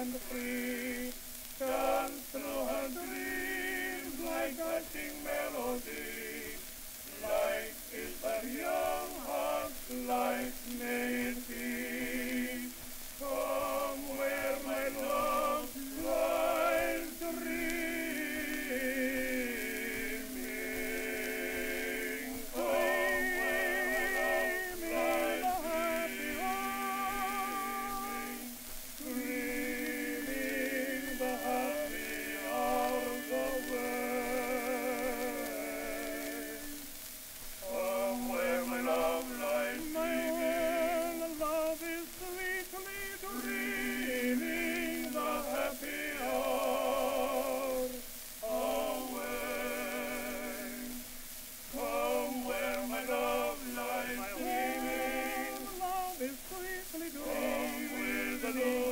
wonderful. Amen.